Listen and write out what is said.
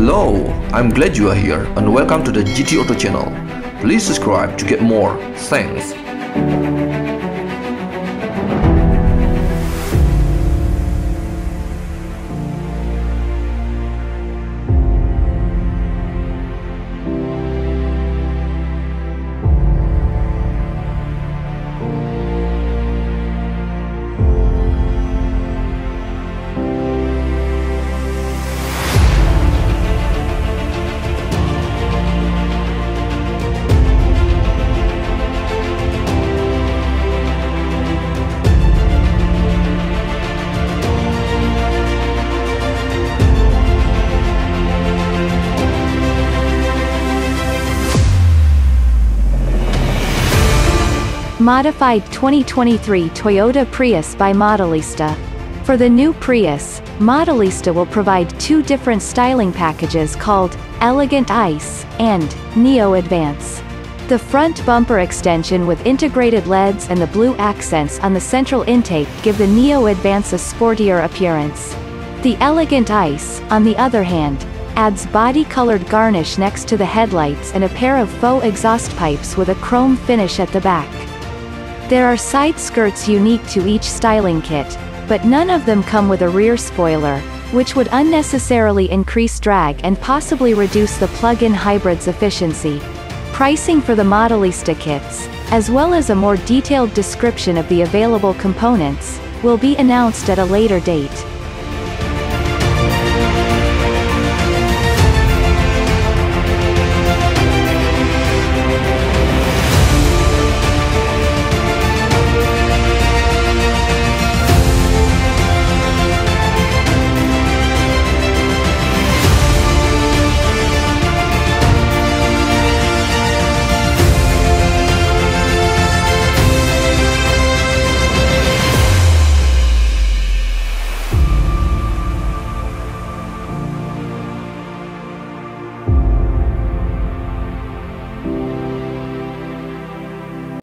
Hello, I'm glad you are here and welcome to the GT Auto channel. Please subscribe to get more. Thanks. Modified 2023 Toyota Prius by Modellista. For the new Prius, Modellista will provide two different styling packages called Elegant Ice and Neo Advance. The front bumper extension with integrated LEDs and the blue accents on the central intake give the Neo Advance a sportier appearance. The Elegant Ice, on the other hand, adds body-colored garnish next to the headlights and a pair of faux exhaust pipes with a chrome finish at the back. There are side skirts unique to each styling kit, but none of them come with a rear spoiler, which would unnecessarily increase drag and possibly reduce the plug-in hybrid's efficiency. Pricing for the Modellista kits, as well as a more detailed description of the available components, will be announced at a later date.